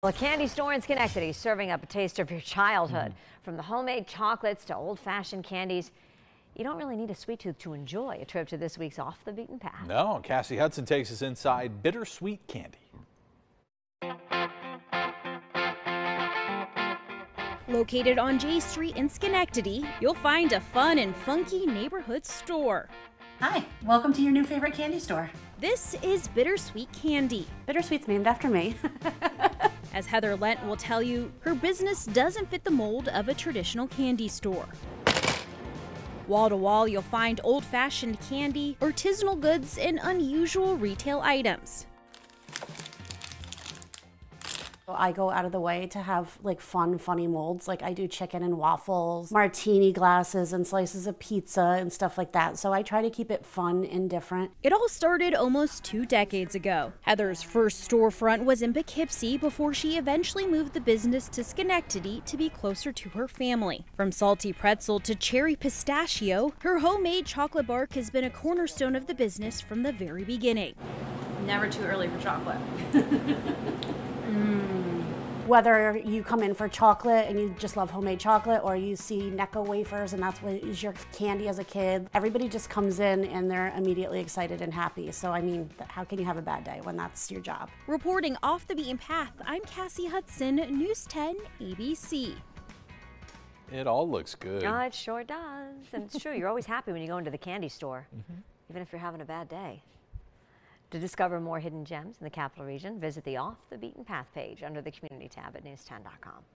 Well, a candy store in Schenectady serving up a taste of your childhood. Mm. From the homemade chocolates to old-fashioned candies, you don't really need a sweet tooth to enjoy a trip to this week's Off the Beaten Path. No, Cassie Hudson takes us inside bittersweet candy. Located on Jay Street in Schenectady, you'll find a fun and funky neighborhood store. Hi, welcome to your new favorite candy store. This is Bittersweet Candy. Bittersweet's named after me. As Heather Lent will tell you, her business doesn't fit the mold of a traditional candy store. Wall to wall, you'll find old fashioned candy, artisanal goods, and unusual retail items. I go out of the way to have like fun, funny molds. Like I do chicken and waffles, martini glasses, and slices of pizza and stuff like that. So I try to keep it fun and different. It all started almost two decades ago. Heather's first storefront was in Poughkeepsie before she eventually moved the business to Schenectady to be closer to her family. From salty pretzel to cherry pistachio, her homemade chocolate bark has been a cornerstone of the business from the very beginning. Never too early for chocolate. whether you come in for chocolate and you just love homemade chocolate or you see Necco wafers and that's what is your candy as a kid, everybody just comes in and they're immediately excited and happy. So, I mean, how can you have a bad day when that's your job? Reporting off the beaten path, I'm Cassie Hudson, News 10 ABC. It all looks good. Oh, it sure does. And it's true, you're always happy when you go into the candy store, mm -hmm. even if you're having a bad day. To discover more hidden gems in the capital region, visit the Off the Beaten Path page under the Community tab at news10.com.